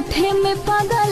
कोठे में पागल